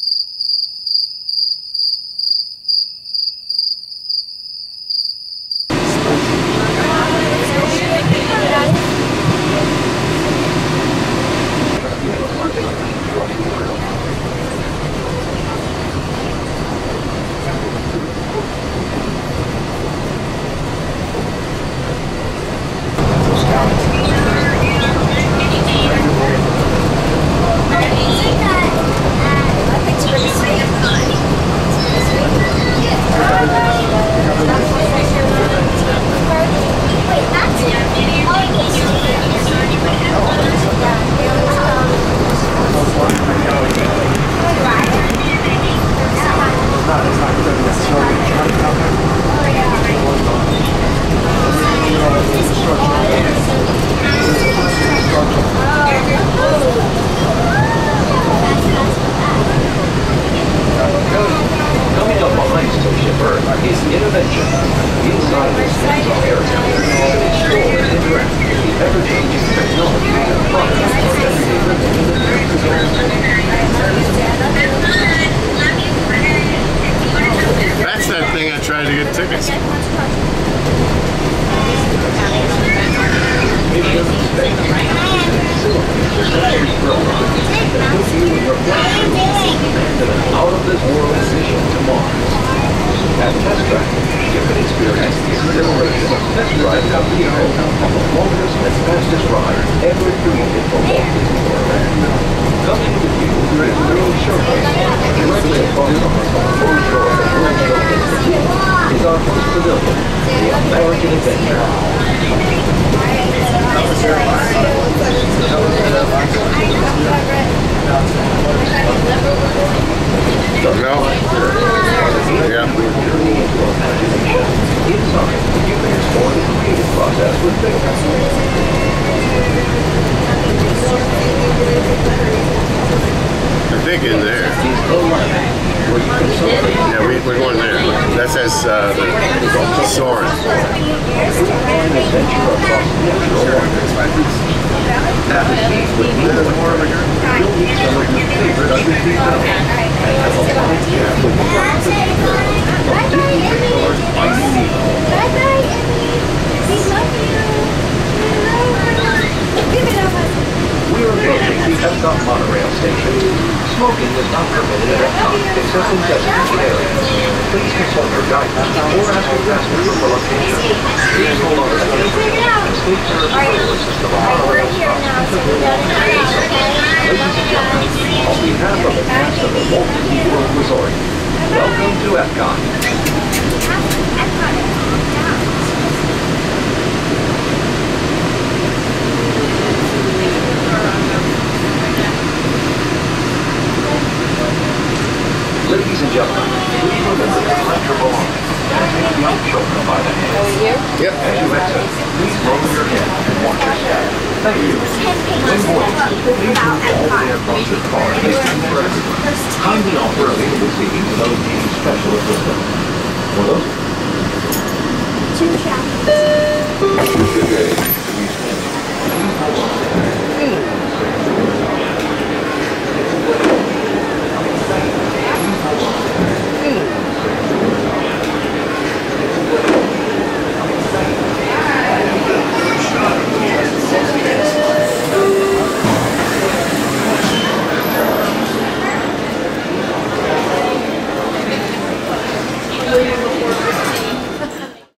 フフフ。An out-of-this-world mission to Mars. Test Track, you can the of test on the longest and fastest ride ever created for Walt Disney World. Coming with you during World Showcase, directly across the full shore of the World Showcase is our first pavilion, the American Adventure. No? Yeah. Inside, you can explore the creative process with Pixar. I think in there. Yeah, we, we're going there. That says uh, Soarin'. We are approaching the Epcot monorail station. Smoking is not permitted at Epcot except in designated areas. Please consult your guidance. Or ask your member for location. Please hold on to the handle and stay clear of the railway system of monorail stops until the long Ladies and gentlemen, on behalf of the cast of the Walt Disney World Resort, welcome to Epcot. Gentlemen, and young children by the. Yep. As you exit, please lower your head and watch your step. Thank you. When please all. Kindly offer to those needing special assistance. For those.